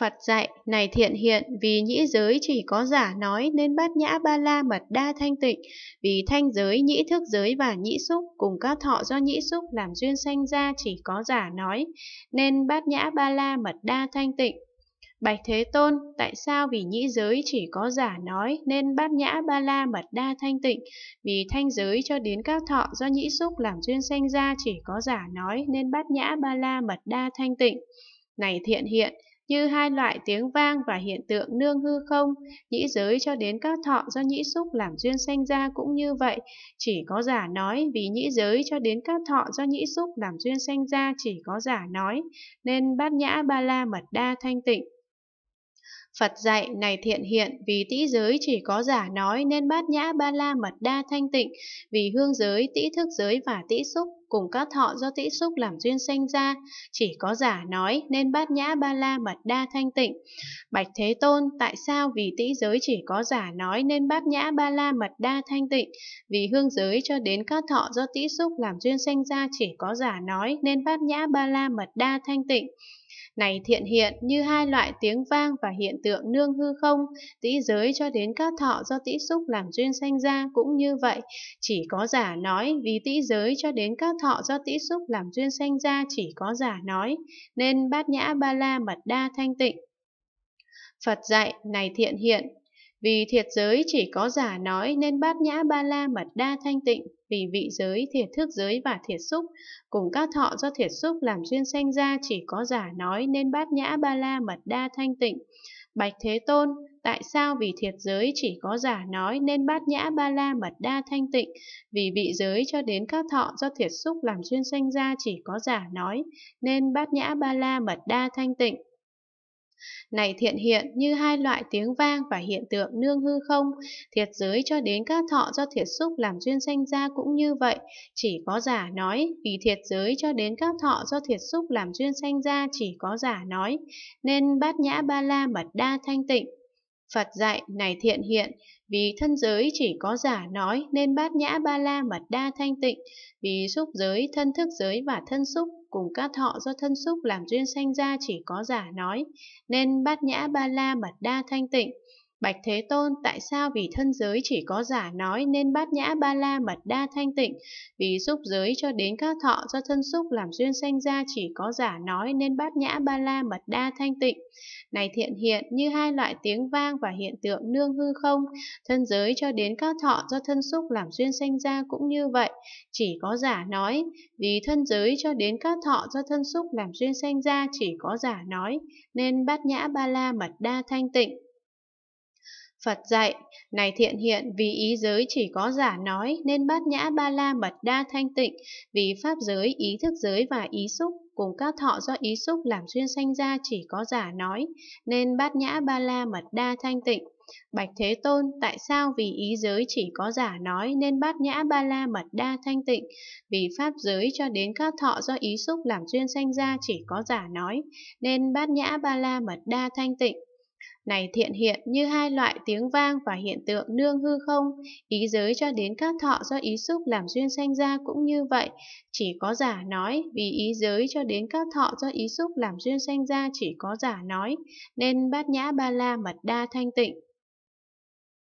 Phật dạy, này thiện hiện, vì nhĩ giới chỉ có giả nói nên bát nhã ba la mật đa thanh tịnh, vì thanh giới, nhĩ thức giới và nhĩ xúc cùng các thọ do nhĩ xúc làm duyên sanh ra chỉ có giả nói, nên bát nhã ba la mật đa thanh tịnh. Bạch Thế Tôn, tại sao vì nhĩ giới chỉ có giả nói nên bát nhã ba la mật đa thanh tịnh, vì thanh giới cho đến các thọ do nhĩ xúc làm duyên sanh ra chỉ có giả nói nên bát nhã ba la mật đa thanh tịnh. Này thiện hiện, như hai loại tiếng vang và hiện tượng nương hư không, nhĩ giới cho đến các thọ do nhĩ xúc làm duyên sanh ra cũng như vậy, chỉ có giả nói vì nhĩ giới cho đến các thọ do nhĩ xúc làm duyên sanh ra chỉ có giả nói, nên bát nhã ba la mật đa thanh tịnh. Phật dạy, này thiện hiện, vì tĩ giới chỉ có giả nói nên bát nhã ba la mật đa thanh tịnh, vì hương giới, tĩ thức giới và tĩ xúc cùng các thọ do tĩ xúc làm duyên sanh ra, chỉ có giả nói nên bát nhã ba la mật đa thanh tịnh. Bạch Thế Tôn, tại sao vì tĩ giới chỉ có giả nói nên bát nhã ba la mật đa thanh tịnh, vì hương giới cho đến các thọ do tĩ xúc làm duyên sanh ra chỉ có giả nói nên bát nhã ba la mật đa thanh tịnh này thiện hiện như hai loại tiếng vang và hiện tượng nương hư không, tĩ giới cho đến các thọ do tĩ xúc làm duyên sanh ra cũng như vậy, chỉ có giả nói vì tĩ giới cho đến các thọ do tĩ xúc làm duyên sanh ra chỉ có giả nói, nên bát nhã ba la mật đa thanh tịnh. Phật dạy, này thiện hiện, vì thiệt giới chỉ có giả nói nên bát nhã ba la mật đa thanh tịnh, vì vị giới, thiệt thức giới và thiệt xúc, cùng các thọ do thiệt xúc làm duyên sanh ra chỉ có giả nói nên bát nhã ba la mật đa thanh tịnh. Bạch Thế Tôn, tại sao vì thiệt giới chỉ có giả nói nên bát nhã ba la mật đa thanh tịnh, vì vị giới cho đến các thọ do thiệt xúc làm duyên sanh ra chỉ có giả nói nên bát nhã ba la mật đa thanh tịnh này thiện hiện như hai loại tiếng vang và hiện tượng nương hư không, thiệt giới cho đến các thọ do thiệt xúc làm duyên sanh ra cũng như vậy, chỉ có giả nói, vì thiệt giới cho đến các thọ do thiệt xúc làm duyên sanh ra chỉ có giả nói, nên bát nhã ba la mật đa thanh tịnh. Phật dạy, này thiện hiện, vì thân giới chỉ có giả nói nên bát nhã ba la mật đa thanh tịnh, vì xúc giới, thân thức giới và thân xúc cùng các thọ do thân xúc làm duyên sanh ra chỉ có giả nói, nên bát nhã ba la mật đa thanh tịnh. Bạch Thế Tôn, tại sao vì thân giới chỉ có giả nói nên bát nhã ba la mật đa thanh tịnh, vì xúc giới cho đến các thọ do thân xúc làm duyên sanh ra chỉ có giả nói nên bát nhã ba la mật đa thanh tịnh. Này thiện hiện như hai loại tiếng vang và hiện tượng nương hư không, thân giới cho đến các thọ do thân xúc làm duyên sanh ra cũng như vậy, chỉ có giả nói, vì thân giới cho đến các thọ do thân xúc làm duyên sanh ra chỉ có giả nói, nên bát nhã ba la mật đa thanh tịnh. Phật dạy, này thiện hiện vì ý giới chỉ có giả nói nên bát nhã ba la mật đa thanh tịnh, vì pháp giới, ý thức giới và ý xúc cùng các thọ do ý xúc làm duyên sanh ra chỉ có giả nói, nên bát nhã ba la mật đa thanh tịnh. Bạch Thế Tôn, tại sao vì ý giới chỉ có giả nói nên bát nhã ba la mật đa thanh tịnh, vì pháp giới cho đến các thọ do ý xúc làm duyên sanh ra chỉ có giả nói, nên bát nhã ba la mật đa thanh tịnh này thiện hiện như hai loại tiếng vang và hiện tượng nương hư không, ý giới cho đến các thọ do ý xúc làm duyên sanh ra cũng như vậy, chỉ có giả nói, vì ý giới cho đến các thọ do ý xúc làm duyên sanh ra chỉ có giả nói, nên bát nhã ba la mật đa thanh tịnh.